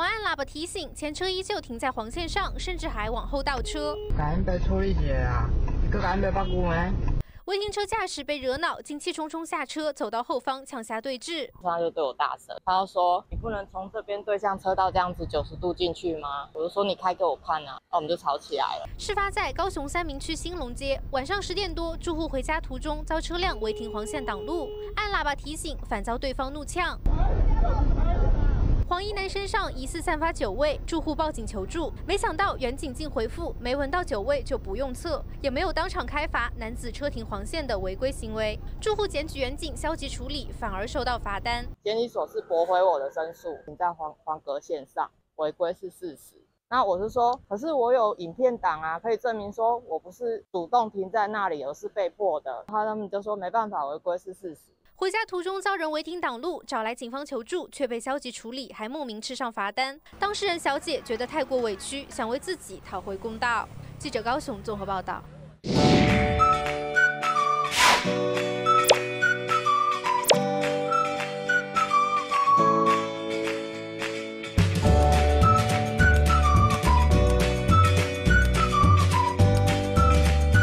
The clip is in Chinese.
狂按喇叭提醒，前车依旧停在黄线上，甚至还往后倒车。赶快处理一下啊！你赶快把过来。违停车驾驶被惹恼，竟气冲冲下车，走到后方抢下对峙。他就对我大声，他就说：“你不能从这边对向车道这样子九十度进去吗？”我就说：“你开给我看啊！”那我们就吵起来了。事发在高雄三明区兴隆街，晚上十点多，住户回家途中遭车辆违停黄线挡路，按喇叭提醒，反遭对方怒呛。黄衣男身上疑似散发酒味，住户报警求助，没想到原警竟回复没闻到酒味就不用测，也没有当场开罚男子车停黄线的违规行为。住户检举原警消极处理，反而收到罚单。检理所是驳回我的申诉，停在黄黄格线上违规是事实。那我是说，可是我有影片档啊，可以证明说我不是主动停在那里，而是被迫的。他他们就说没办法，违规是事实。回家途中遭人违停挡路，找来警方求助，却被消极处理，还莫名吃上罚单。当事人小姐觉得太过委屈，想为自己讨回公道。记者高雄综合报道。